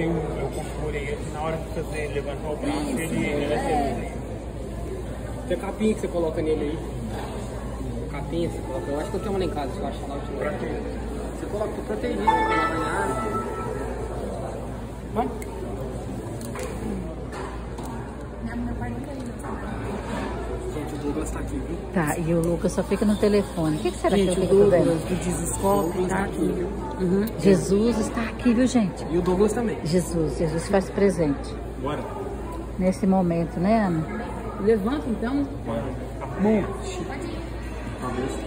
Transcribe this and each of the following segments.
tem um, eu configurei ele na hora de fazer ele levantar o braço, ele, ele acelera. Tem a capinha que você coloca nele aí. Capinha que você coloca. Eu acho que eu tenho uma lá em casa, se eu achar lá eu Pra quê? Você coloca pra proteger, pra não arranhar. Vamos? Gente, o Douglas tá aqui, viu? Tá, e o Lucas só fica no telefone. O que, que será Gente, que o eu fico vendo? Douglas do Desescope tá aqui, viu? Uhum. Jesus está aqui, viu, gente? E o Douglas também. Jesus, Jesus faz presente Bora. nesse momento, né, Ana? Levanta então. Monte.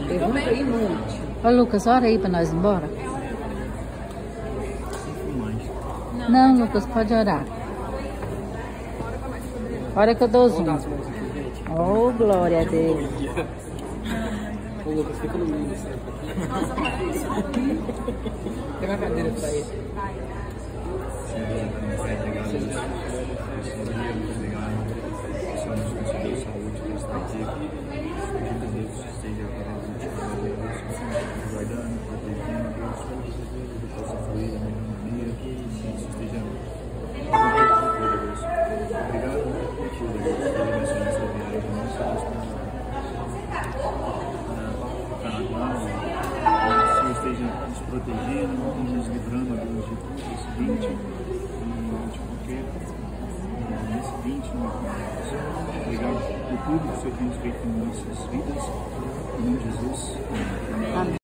Levanta aí, monte. Ô, Lucas, ora aí pra nós ir embora. Não, Lucas, pode orar. Ora que eu dou zoom. as mãos aqui, gente. Oh, glória a Deus. Ô, Lucas, fica no meio desse tempo aqui. Pega a cadeira pra ele. Protegendo, nos livrando de tudo esse 20 e de qualquer nesse 20 Obrigado por tudo que o Senhor tem feito em nossas vidas. Em nome de Jesus. Amém.